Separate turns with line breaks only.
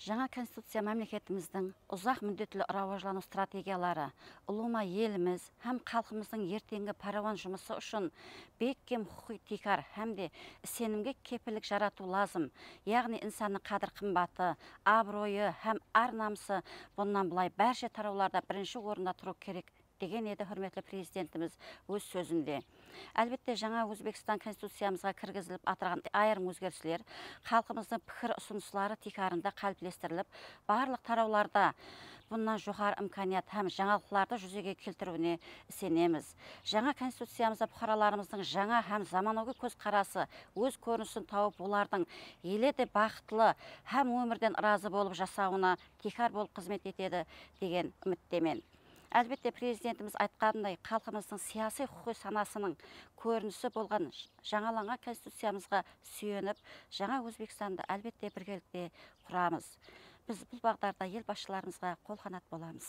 жаңа конституция мемлекетіміздің ұзақ мүддетілі рауажлану стратегиялары ұлыма еліміз һәм халқымыздың ертеңгі парауан жұмысы үшін бекем һәм де сенімге кепілік жарату лазым яғни инсанның қадір қымбаты абыройы һәм ар намысы бұнан былай барша тарауларда бірінші орында тұру керек деген еді құрметті президентіміз өз сөзінде. Әлбетте жаңа өзбекстан конституциямызға кіргізіліп атырған айрым өзгерістер халқымыздың пікір ұсыныстары тикарында қалыптастырылып барлық тарауларда бұнан жоғары имканият һәм жаңалықтарды жүзеге келтіруіне сенеміз. Жаңа конституциямызда бұқараларымыздың жаңа һәм заманауи көзқарасы өз көрінісін тауып олардың елі де бақытлы һәм өмірден разы болып жасауына тикар болып қызмет етеді деген үміттемін. Әлбетте президентіміз айтқандай халқымыздың саяси құқи санасының көрінісі болған жаңаланған конституциямызға сүйеніп жаңа өзбекстанды әлбетте біргелікте құрамыз. Біз бұл бағдарда ел басшыларымызға қолқанат боламыз.